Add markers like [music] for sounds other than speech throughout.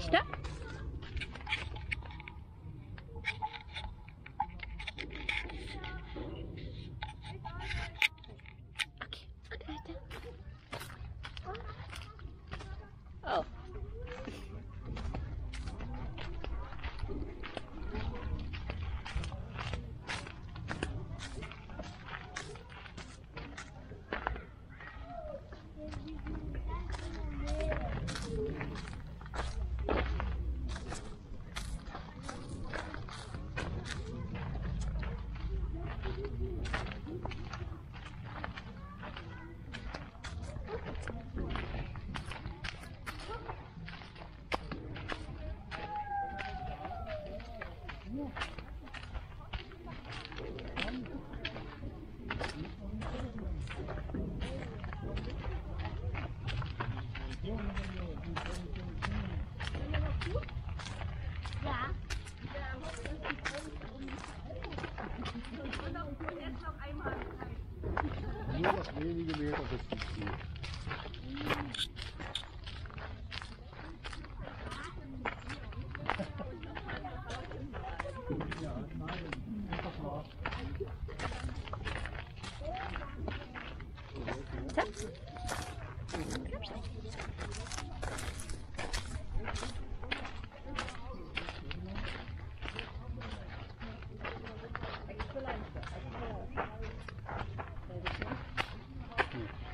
ಇಷ್ಟ of this museum.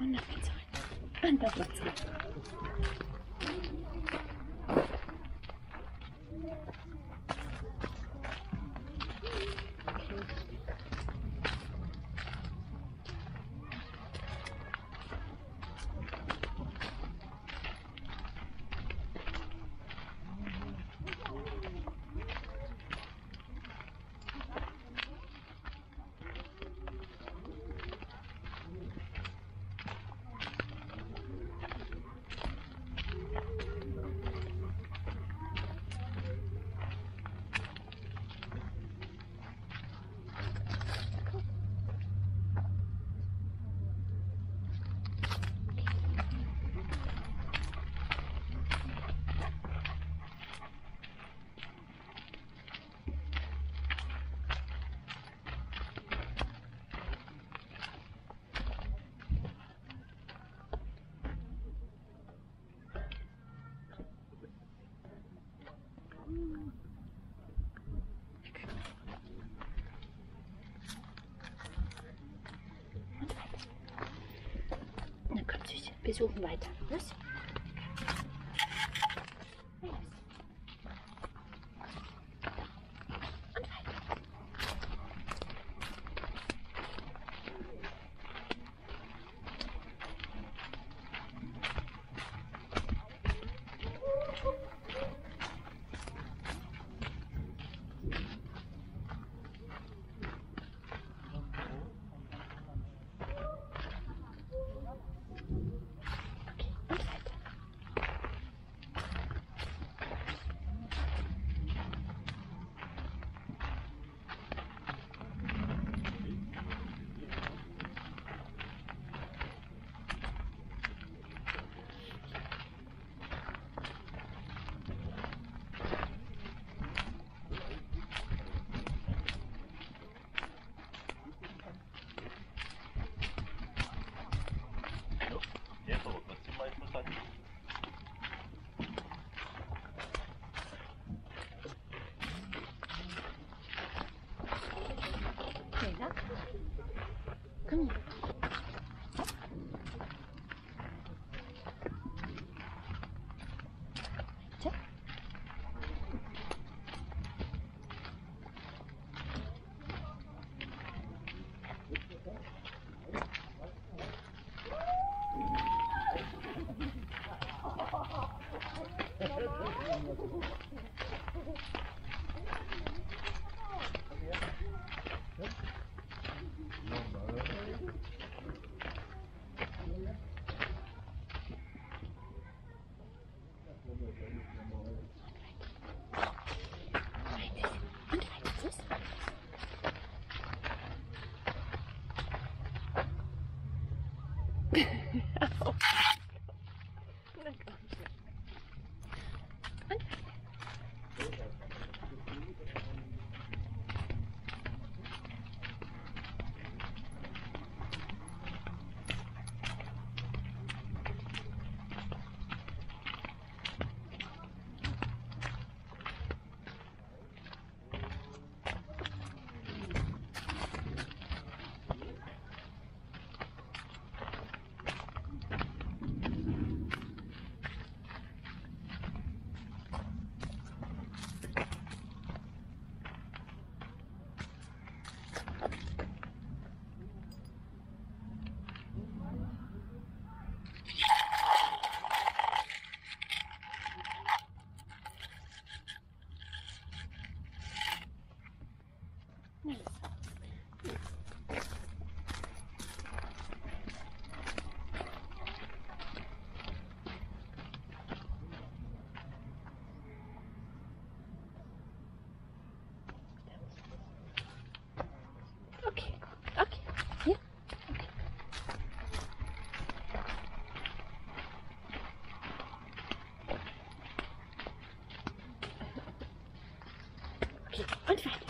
Und das geht's halt. rein. Und das geht's halt. rein. wir suchen weiter. Was? [laughs] no. Okay, und weiter.